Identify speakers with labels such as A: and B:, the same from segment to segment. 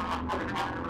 A: I'm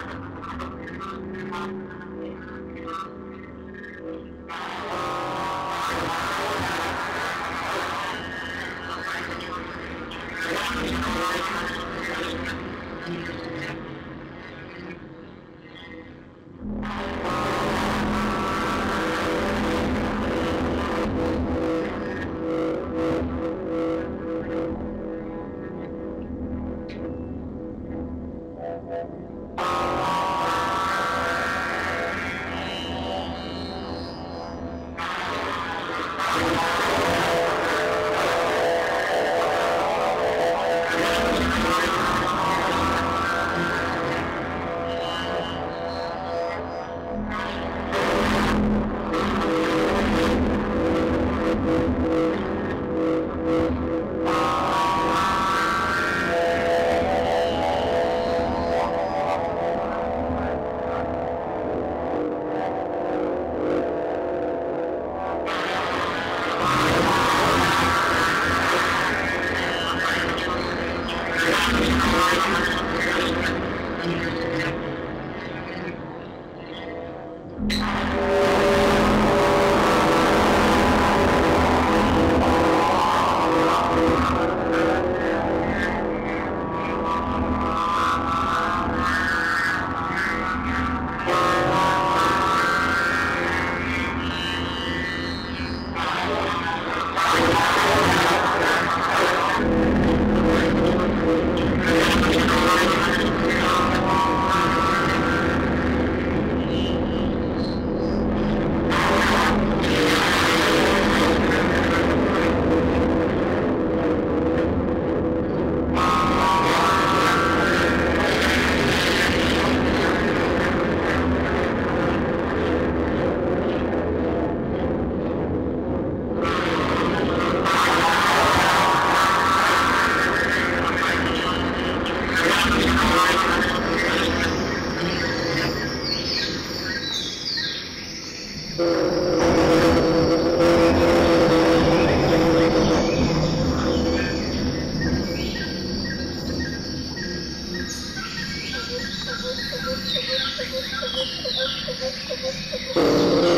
A: Thank you.